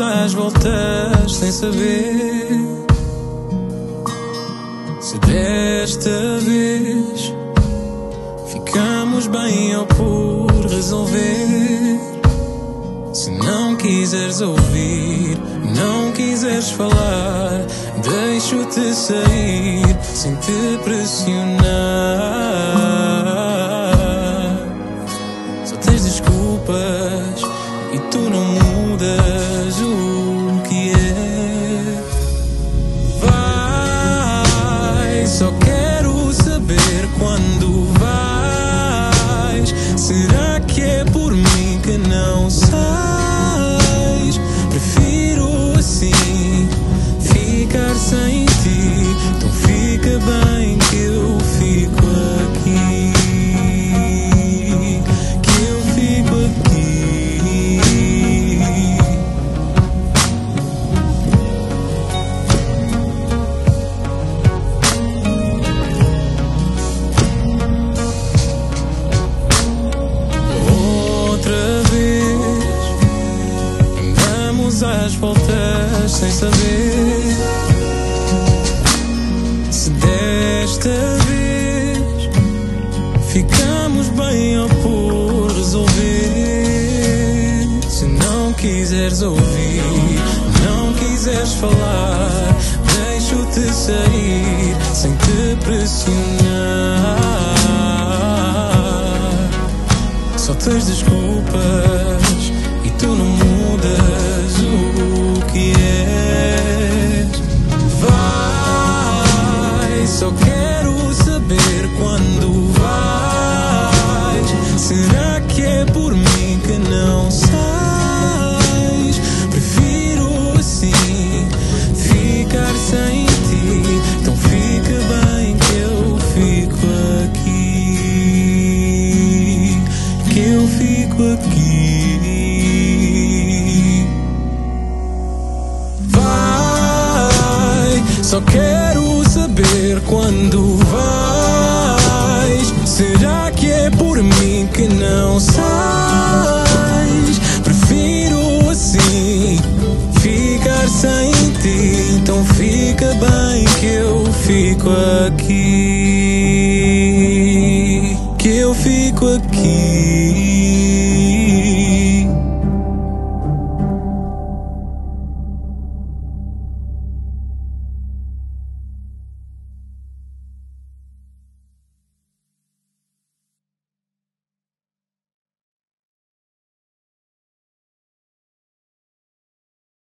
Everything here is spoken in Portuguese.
Às voltas sem saber se desta vez ficamos bem ou por resolver. Se não quiseres ouvir, não quiseres falar, deixo-te sair sem te pressionar. Será que é por mim que não saber se desta vez ficamos bem ou por resolver. Se não quiseres ouvir, não quiseres falar, deixo-te sair sem te pressionar. Só tens desculpas e tu não mudas o que és. Só quero saber quando vais. Será que é por mim que não sais? Prefiro assim, ficar sem ti. Então fica bem que eu fico aqui. Que eu fico aqui.